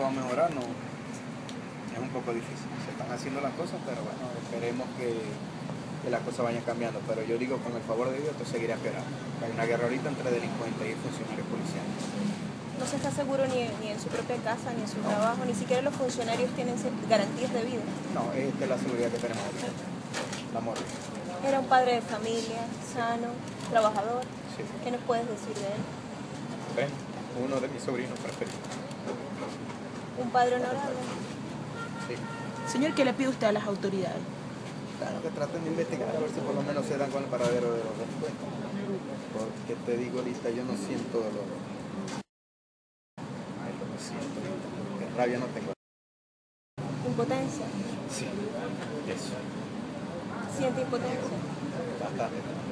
esto va a mejorar, no, es un poco difícil. Se están haciendo las cosas, pero bueno, esperemos que, que las cosas vayan cambiando. Pero yo digo, con el favor de Dios, esto seguirá esperando. Hay una guerra ahorita entre delincuentes y funcionarios policiales. No se está seguro ni, ni en su propia casa, ni en su trabajo, ni siquiera los funcionarios tienen garantías de vida. No, esta es la seguridad que tenemos ahorita. La moral. Era un padre de familia, sano, trabajador. Sí. ¿Qué nos puedes decir de él? Ven, uno de mis sobrinos preferidos. Padre honorable. Sí. Señor, ¿qué le pide usted a las autoridades? Claro, que traten de investigar a ver si por lo menos se dan con el paradero de los delincuentes. Porque te digo ahorita, yo no siento dolor. Ay, lo que siento. Que rabia no tengo. Impotencia. Sí, eso. Siente impotencia. Bastante.